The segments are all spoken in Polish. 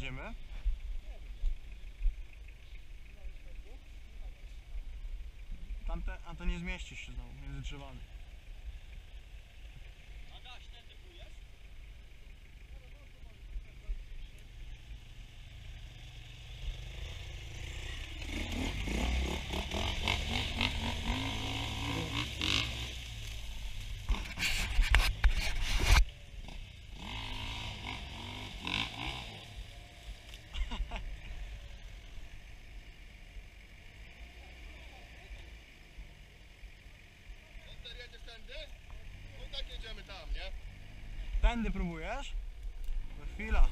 jedziemy? Tamte, a to nie zmieścisz się znowu, między drzewami. Adaś, tędy plujesz? Konter jedziesz tędy? No tak jedziemy tam, nie? Tędy próbujesz? Chwila.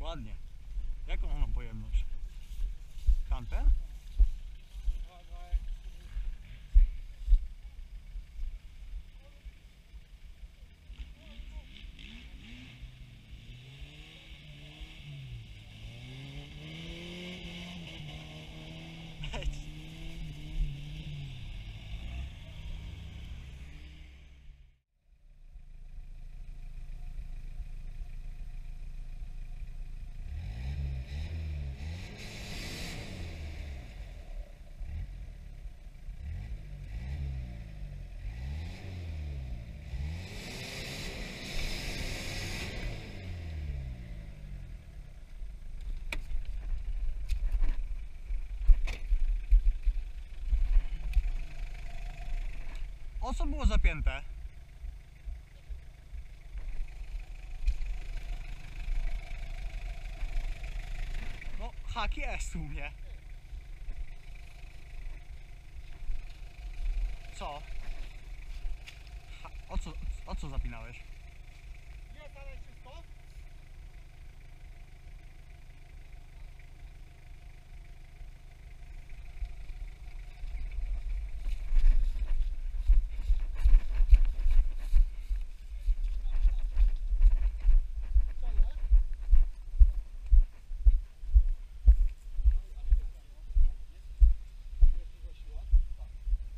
Ładnie. O co było zapięte? No, hak jest u mnie. Co? Ha, o co, o co zapinałeś? Nie, dalej wszystko?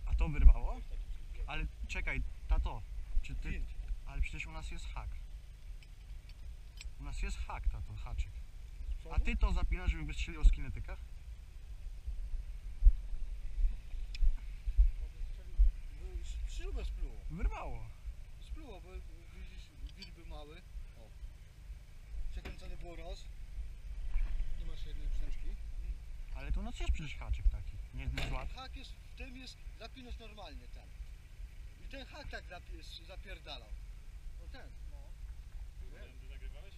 A to wyrwało? Ale czekaj, tato, czy ty... Ale przecież u nas jest hak. U nas jest hak, tato, haczyk. A ty to zapinasz, żeby wystrzeliło z kinetykach? Śrubę spluło. Wyrwało. Spluło, bo widzisz, wilby mały. O. Przekręcony było roz. Nie masz jednej przęczki. Ale to u nas jest przecież haczyk taki. Nie, nie złap. Hak jest, w tym jest, zapinasz normalnie ten. Ten hak tak zapi- zapierdalał. O ten, no. Ty nagrywałeś?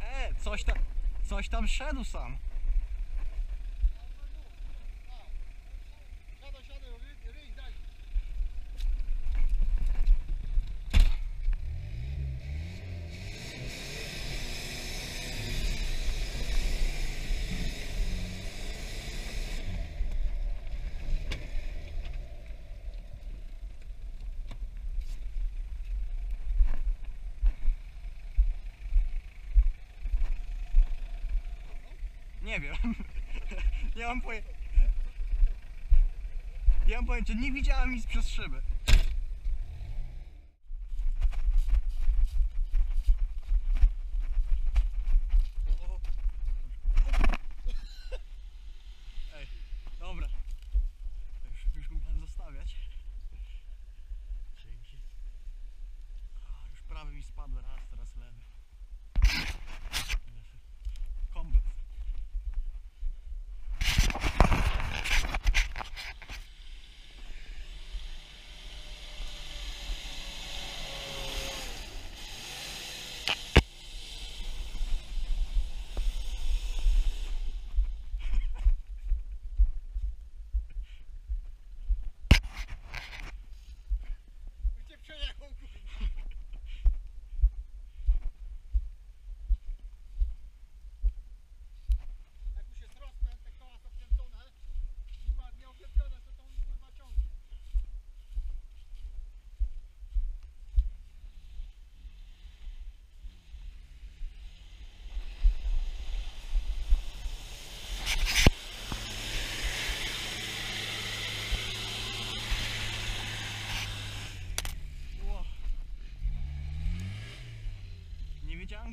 E, coś tam, coś tam szedł sam. Nie wiem. Nie mam pojęcia. Nie mam pojęcia, nie widziałem nic przez szybę.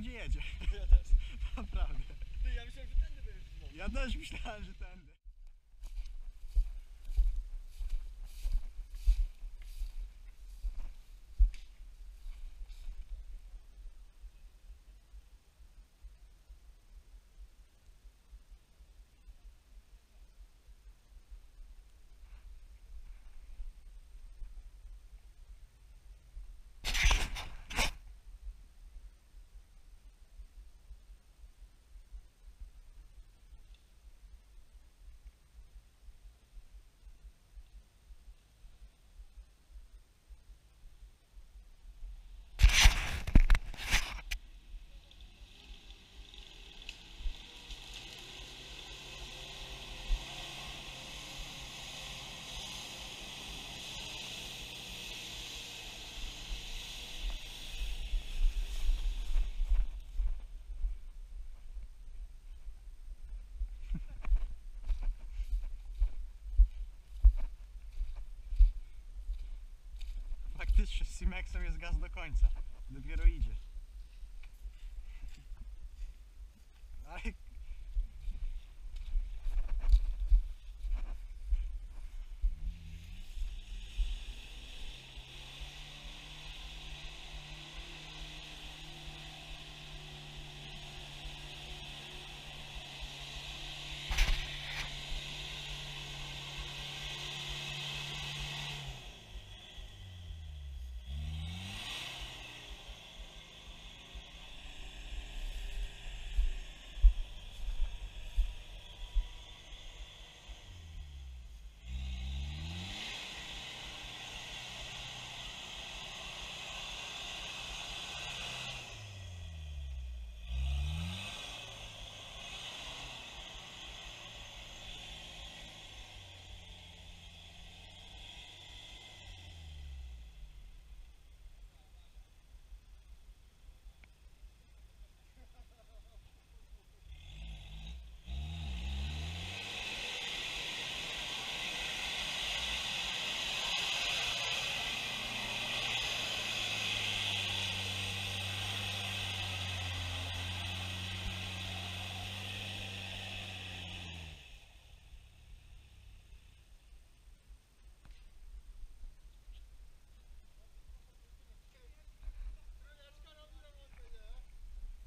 Gdzie jedzie. Ja też. Naprawdę. Ty, ja myślałem, że tędy będziesz. Ja też myślałem, że tędy. Z Simexem jest gaz do końca. Dopiero idzie. Ale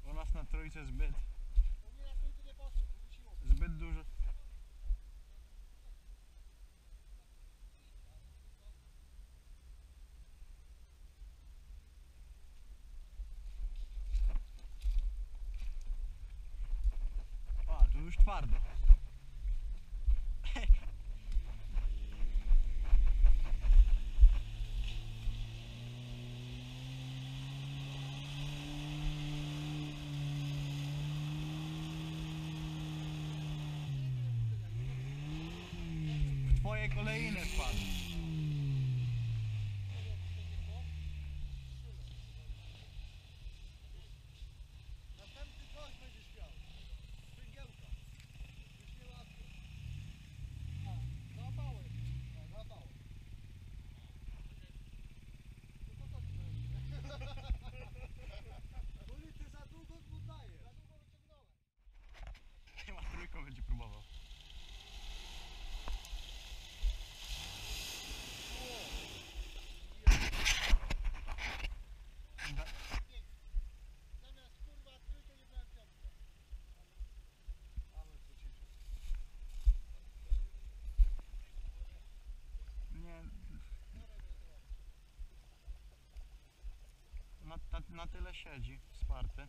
u trójce zbyt, zbyt dużo. A, twardo. na tyle siedzi, wsparty.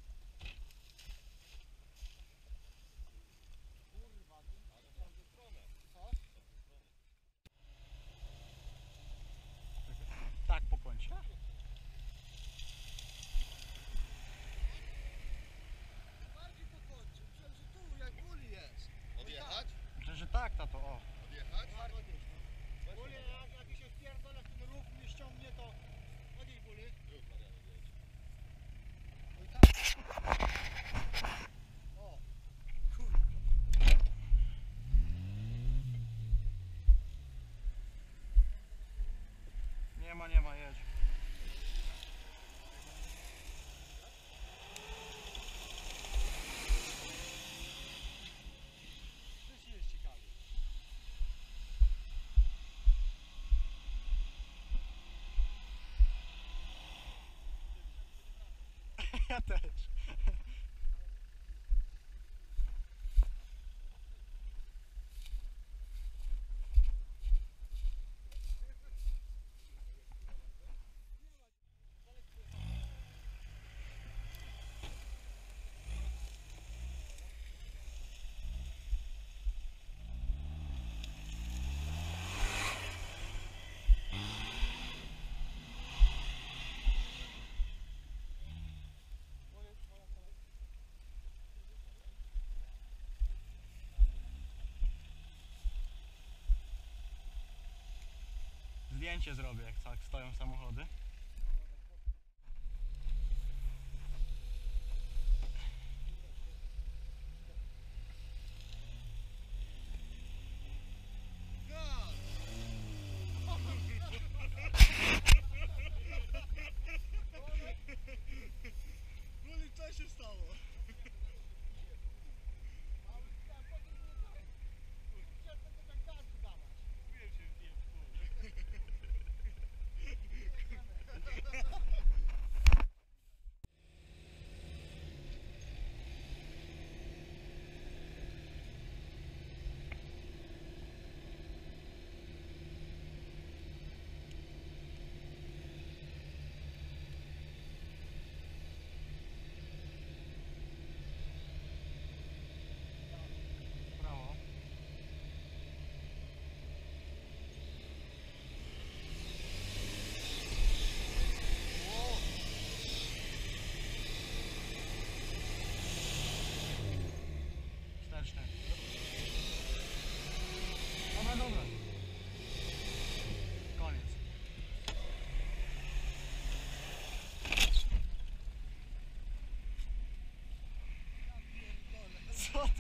zdjęcie zrobię, jak tak stoją samochody.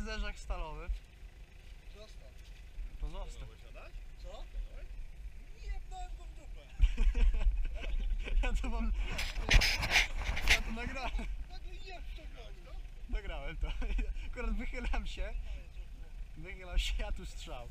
jest zerzak stalowy? Został. To zostaw. Co? Nie, pnąłem go w dupę. Ja to mam... Ja to nagrałem. Tak nagrałem to. Akurat wychylam się. Wychylam się, Ja tu strzał.